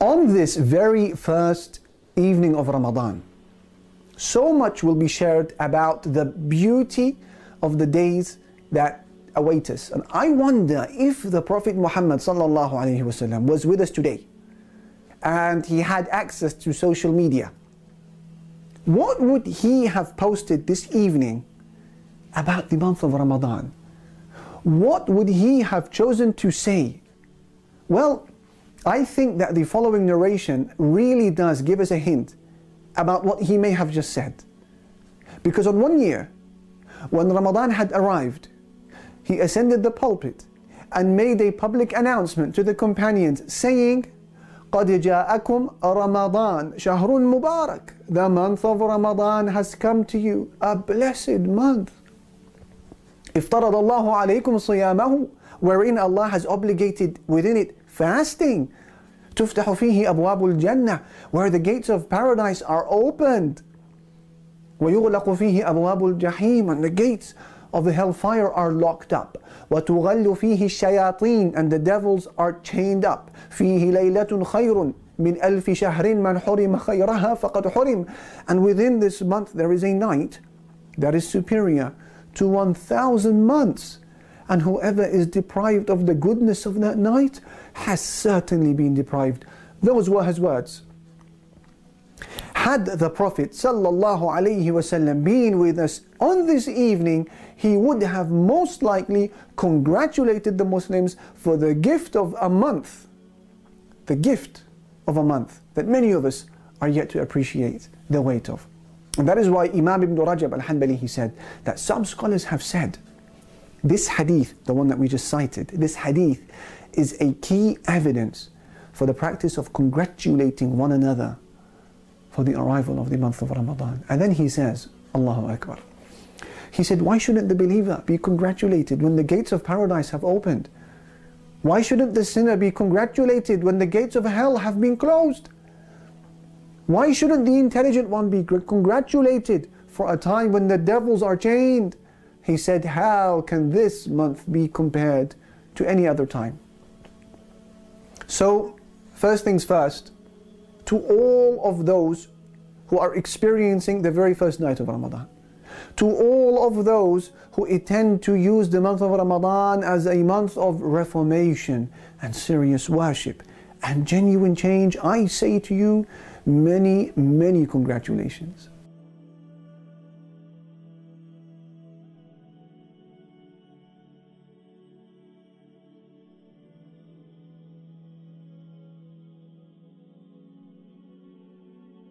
On this very first evening of Ramadan, so much will be shared about the beauty of the days that await us. And I wonder if the Prophet Muhammad was with us today and he had access to social media, what would he have posted this evening about the month of Ramadan? What would he have chosen to say? Well, I think that the following narration really does give us a hint about what he may have just said. Because on one year, when Ramadan had arrived, he ascended the pulpit and made a public announcement to the companions saying, قد جاءكم رمضان شهر مبارك The month of Ramadan has come to you, a blessed month. افترض الله عليكم صيامه wherein Allah has obligated within it fasting تفتح فيه أبواب الجنة where the gates of paradise are opened ويغلق فيه أبواب الجحيم and the gates of the hellfire are locked up وتغل فيه الشياطين and the devils are chained up فيه ليلة خير من ألف شهر من حرم خيرها فقد حرم and within this month there is a night that is superior to 1000 months and whoever is deprived of the goodness of that night has certainly been deprived. Those were his words. Had the Prophet ﷺ been with us on this evening, he would have most likely congratulated the Muslims for the gift of a month. The gift of a month that many of us are yet to appreciate the weight of. And that is why Imam Ibn Rajab al-Hanbali, he said that some scholars have said this hadith, the one that we just cited, this hadith is a key evidence for the practice of congratulating one another for the arrival of the month of Ramadan. And then he says, Allahu Akbar. He said, Why shouldn't the believer be congratulated when the gates of paradise have opened? Why shouldn't the sinner be congratulated when the gates of hell have been closed? Why shouldn't the intelligent one be congratulated for a time when the devils are chained? He said, How can this month be compared to any other time? So, first things first, to all of those who are experiencing the very first night of Ramadan, to all of those who intend to use the month of Ramadan as a month of reformation and serious worship and genuine change, I say to you, many, many congratulations.